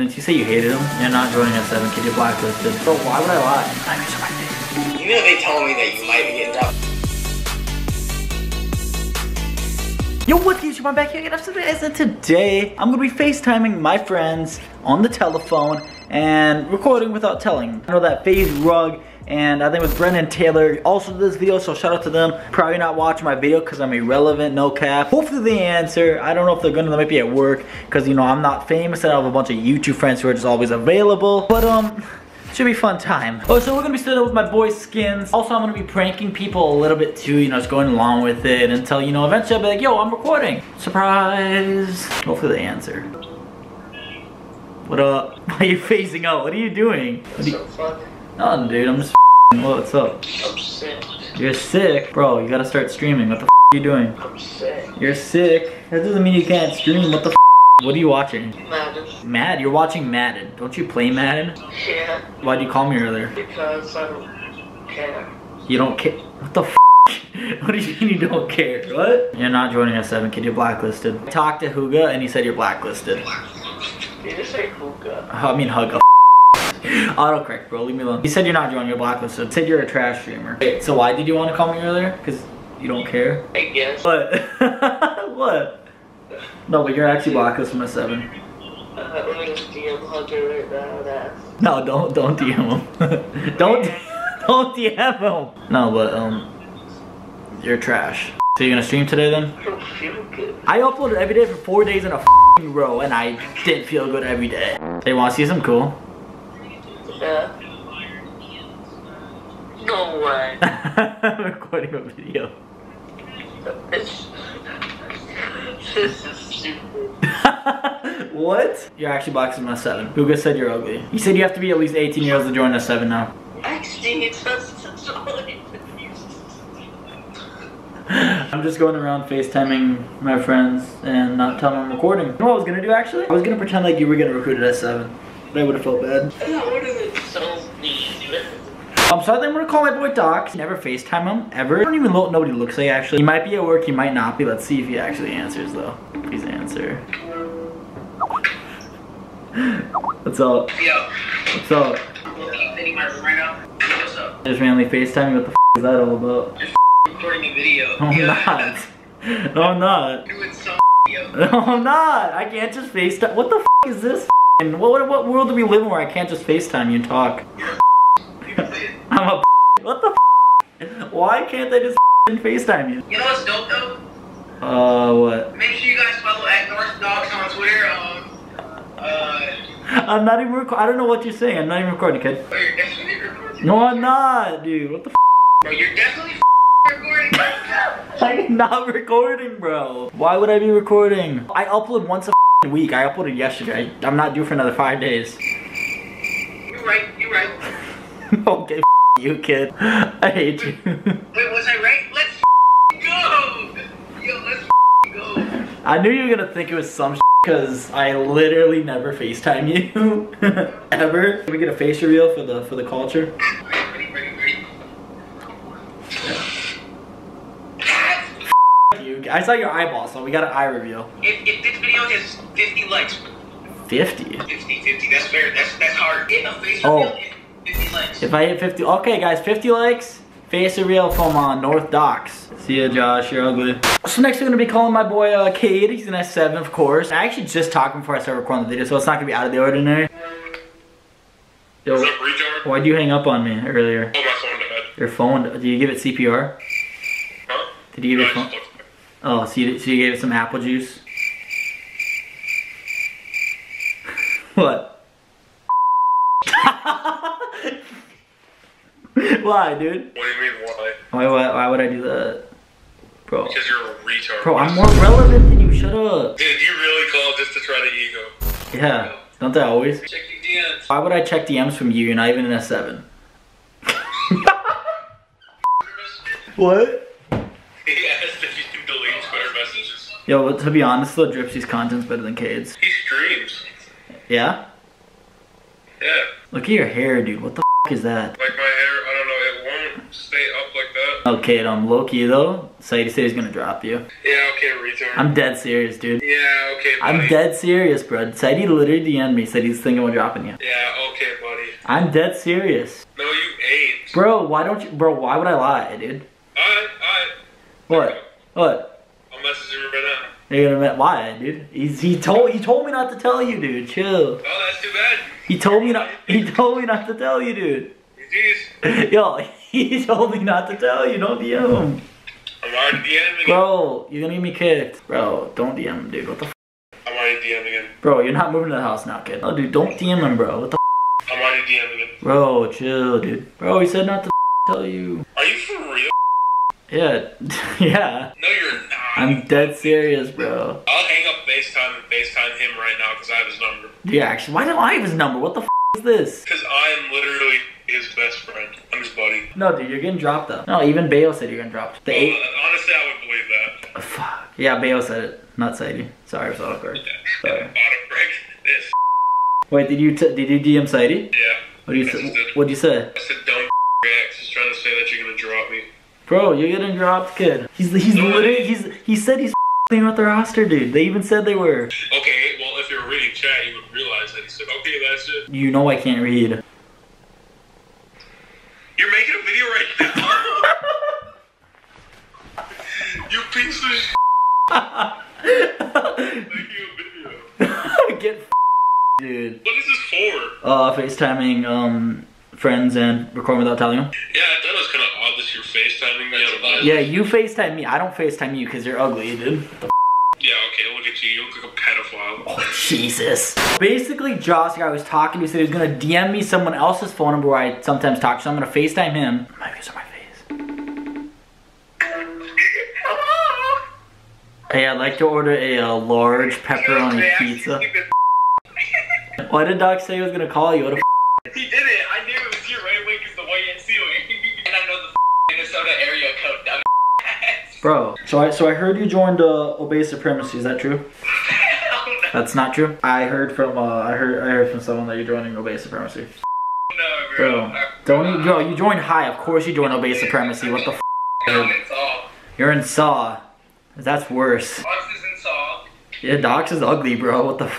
Didn't you say you hated him? You're not joining us, Seven Kid. You're blacklisted. Bro, why would I lie? I'm just my name. You know they told me that you might be getting dropped. Yo, what's up, YouTube? I'm back here again. And today, I'm gonna be FaceTiming my friends on the telephone and recording without telling. I know that FaZe Rug and I think it was Brennen Taylor also did this video, so shout out to them. Probably not watching my video because I'm irrelevant, no cap. Hopefully they answer. I don't know if they're gonna, they might be at work because, you know, I'm not famous and I have a bunch of YouTube friends who are just always available. But, um, should be fun time. Oh, so we're gonna be sitting with my boy Skins. Also, I'm gonna be pranking people a little bit too, you know, just going along with it until, you know, eventually I'll be like, yo, I'm recording. Surprise. Hopefully they answer. What up? Why are you phasing out? What are you doing? What are you... Nothing, dude. I'm just What's up? I'm sick. You're sick? Bro, you gotta start streaming. What the are you doing? I'm sick. You're sick? That doesn't mean you can't stream. What the What are you watching? Madden. Mad? You're watching Madden. Don't you play Madden? Yeah. Why'd you call me earlier? Because I don't care. You don't care? What the What do you mean you don't care? What? You're not joining us, 7 kid. You're blacklisted. I talked to Huga and he said you're blacklisted. You just say Huga. I mean Huga. Autocorrect, bro. Leave me alone. You said you're not joining your blacklisted. Said you're a trash streamer. Wait, so why did you want to call me earlier? Because you don't care? I guess. What? what? No, but you're actually blacklisted from a 7. Uh, let me just DM Hunter right now. That. No, don't don't DM him. don't don't DM him. No, but um, you're trash. So you're gonna stream today then? I don't feel good. I uploaded every day for four days in a row, and I didn't feel good every day. They want to see some cool? Yeah. No way. I'm recording a video. This is stupid. what? You're actually from a seven. Guga said you're ugly. He said you have to be at least 18 years old to join a seven now. Actually, it's not such a I'm just going around FaceTiming my friends and not telling them I'm recording. You know what I was gonna do actually? I was gonna pretend like you were getting recruited at 7. But I would have felt bad. That would have been so mean. Um, so I think I'm gonna call my boy Doc. Never FaceTime him, ever. I don't even know what nobody looks like actually. He might be at work, he might not be. Let's see if he actually answers though. Please answer. What's up? Yo. What's up? Hitting my right now. What's up? Just randomly FaceTiming. What the f is that all about? Just Recording a video. No, I'm not. No, I'm not. No, I'm not. I can't just FaceTime. What the f is this? And what, what, what world do we live in where I can't just FaceTime you and talk? I'm a What the f Why can't they just FaceTime you? You know what's dope though? Uh, what? Make sure you guys follow at North Dogs on Twitter. Um, uh, I'm not even recording. I don't know what you're saying. I'm not even recording, kid. oh, you're definitely recording. No, I'm not, dude. What the f Bro, you're definitely recording. I'm not recording, bro. Why would I be recording? I upload once a week. I uploaded yesterday. I'm not due for another five days. You're right. You're right. okay, you, kid. I hate you. Wait, was I right? Let's go. Yo, let's go. I knew you were gonna think it was some because I literally never FaceTime you ever. Can we get a face reveal for the for the culture? Ready, ready, ready. You. I saw your eyeball, so we got an eye reveal. If, if this video has 50 likes, 50. 50, 50, that's fair. That's that's hard. If a face Oh. reveal, hit 50 likes. If I hit 50, okay guys, 50 likes, face a real from uh, North Docks. See ya Josh, you're ugly. So next we're gonna be calling my boy uh, Cade, he's an S7 of course. I actually just talked before I started recording the video, so it's not gonna be out of the ordinary. Yo, What's up, retard? why'd you hang up on me earlier? Oh, my phone died. Your phone, did you give it CPR? Huh? Did you give No, it phone? Oh, so you, so you gave it some apple juice? what? why, dude? What do you mean, why? Why, why, why would I do that? Bro. Because you're a retard. Bro, I'm more relevant than you. Shut up. Dude, you really called just to try to ego. Yeah. Don't they always? Check your DMs. Why would I check DMs from you? You're not even in a 7. what? He asked if you can delete Twitter messages. Yo, to be honest though, Dripsy's content's better than Cade's. He streams. Yeah? Yeah. Look at your hair, dude. What the f is that? Like my hair, I don't know, it won't stay up like that. Okay, um, Loki though, Sadie said he's gonna drop you. Yeah, okay, retard. I'm dead serious, dude. yeah, okay, buddy. I'm dead serious, bro. Sadie literally DM'd me, said he's thinking about dropping you. Yeah, okay, buddy. I'm dead serious. No, you ain't. Bro, why don't you, bro, why would I lie, dude? Alright, alright. What? What? I'll message you right now. You're gonna admit why, dude? He's, he told he told me not to tell you, dude. Chill. Oh, that's too bad. He told me not. He told me not to tell you, dude. Jeez. Yo, he told me not to tell you. Don't DM him, I'm already DMing him. bro. You're gonna get me kicked, bro. Don't DM him, dude. What the, f-? I'm already DMing him. bro? You're not moving to the house now, kid. Oh, dude, don't DM him, bro. What the, f-? I'm already DMing him. bro? Chill, dude. Bro, he said not to f- tell you. Are you for real? Yeah, yeah. No, you're not. I'm dead serious, bro. I'll hang up FaceTime and FaceTime him right now because I have his number. Dude, actually, why don't I have his number? What the f- is this? Because I'm literally his best friend. I'm his buddy. No, dude, you're getting dropped though. No, even Bayo said you're getting dropped. The Well, eight. honestly, I would believe that. Oh, fuck. Yeah, Bayo said it, not Sadie. Sorry, it was autocorrect. Sorry. Autocorrect this. Wait, did you t- did you DM Sadie? Yeah. What do you say? What'd you say? I said, don't react. He's trying to say that you're gonna drop me. Bro, you're getting dropped, kid. He's he's No, literally he's he said he's cleaning out the roster, dude. They even said they were. Okay, well, if you're reading chat, you would realize that he said, okay, that's it. You know I can't read. You're making a video right now. you piece of shit. Making a video. Get dude. What is this for? Uh, FaceTiming um friends and recording without telling them. Yeah, I thought it was kind of odd that you're FaceTiming me Yeah, you FaceTime me. I don't FaceTime you because you're ugly, dude. Yeah, okay, look at you. You look like a pedophile. Oh, Jesus. Basically, Josh, I was talking to, said he was gonna DM me someone else's phone number where I sometimes talk, so I'm gonna FaceTime him. My views on my face. Hey, I'd like to order a, uh large pepperoni pizza. Why did Doc say he was gonna call you? Bro, so I so I heard you joined uh, Obey Supremacy. Is that true? That's not true. I heard from uh, I heard I heard from someone that you're joining Obey Supremacy. no, bro. Bro, don't you, yo, you joined High. Of course you joined Obey Supremacy. What the f? No. You're in Saw. That's worse. Fox is in Saw. Yeah, Docs is ugly, bro. What the f?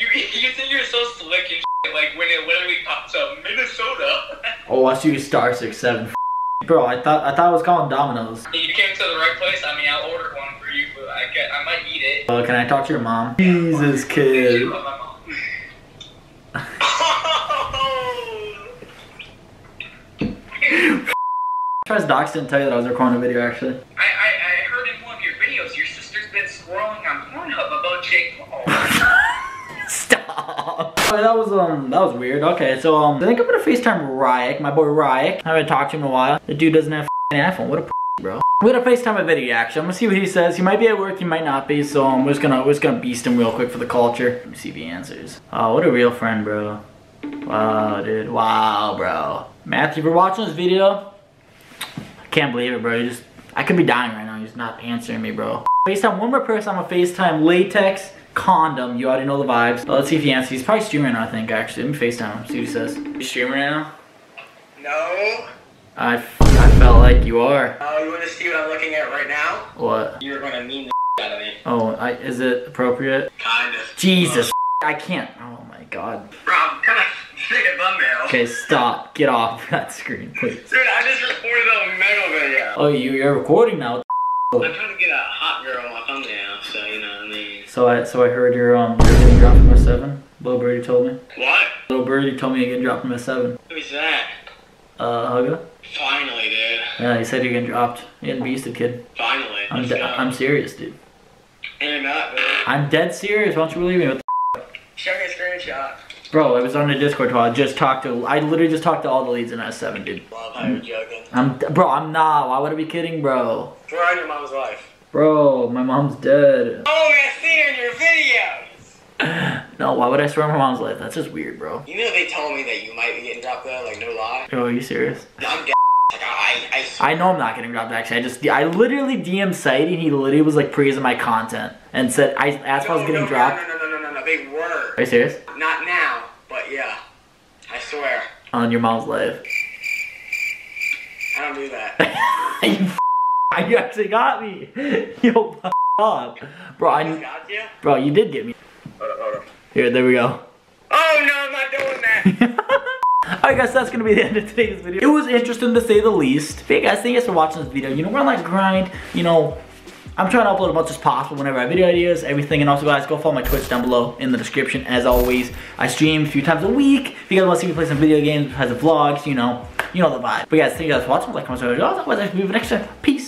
You, you think you're so slick and shit, like when it literally pops up Minnesota. Oh, I see you star six seven. Bro, I thought I thought I was calling Domino's. you came to the right place. I mean, I ordered one for you, but I get, I might eat it. Uh, can I talk to your mom? Jesus, kid. Love my mom. Tries Docs didn't tell you that I was recording a video actually. I, I, I heard in one of your videos your sister's been scrolling on Pornhub about Jake Paul. Stop. Okay, that was um that was weird. Okay, so um I think I'm gonna FaceTime Ryek, my boy Ryek. I haven't talked to him in a while. The dude doesn't have an iPhone. What a bro. We're gonna FaceTime a video actually. I'm gonna see what he says. He might be at work, he might not be, so I'm just gonna we're just gonna beast him real quick for the culture. Let me see if he answers. Oh, what a real friend, bro. Wow, dude. Wow, bro. Matthew, if you're watching this video, I can't believe it, bro. You just I could be dying right now. You're not answering me, bro. FaceTime one more person. I'm gonna FaceTime latex condom. You already know the vibes. But let's see if he answers. He's probably streaming right now, I think, actually. Let me FaceTime him. See what he says. You streaming right now? No. I, f- I felt like you are. Oh, you want to see what I'm looking at right now? What? You're gonna mean the out of me. Oh, I, is it appropriate? Kind of. Jesus. I can't. Oh my god. Bro, I'm kind of sick of thumbnails. Okay, stop. Get off that screen, please. Dude, I just recorded a metal video. Oh, you, you're recording now. I'm trying to get a hot girl on my thumbnail, so you know what I mean. So I so I heard you're um you're getting dropped from a seven. Little birdie told me. What? Little birdie told me you're getting dropped from a seven. Who's that? Uh, Hugga? Finally, dude. Yeah, he said you're getting dropped. You're getting beasted, kid. Finally. I'm. I'm serious, dude. And you're not, dude. I'm dead serious. Why don't you believe me? What the- Show me a screenshot. Bro, I was on the Discord call. I just talked to. I literally just talked to all the leads in S7, dude. You're joking. I'm, bro. I'm not. Why would I be kidding, bro? Where are your mom's life? Bro, my mom's dead. Oh, man, I see her in your videos. No, why would I swear on my mom's life? That's just weird, bro. You know they told me that you might be getting dropped there, like no lie. Yo, are you serious? I'm dead. Like I, I, I know I'm not getting dropped. Actually, I just, I literally DM'd Saidi and he literally was like praising my content and said I asked if I was getting no, dropped. No, no, no, no, no, no, they were. Are you serious? Not now, but yeah. I swear. On your mom's life. I don't do that. you, you actually got me. Yo, up. Bro, I, Got ya? bro, you did get me. Hold on, hold on. Here, there we go. Oh no, I'm not doing that. Alright guys, that's gonna be the end of today's video. It was interesting to say the least. Hey guys, thank you guys for watching this video. You know, we're on that grind, you know, I'm trying to upload as much as possible whenever I have video ideas, everything. And also guys, go follow my Twitch down below in the description. As always, I stream a few times a week. If you guys want to see me play some video games, has vlogs, you know, you know the vibe. But guys, thank you guys for watching. Like, comment, subscribe, I'll see you next time. Peace.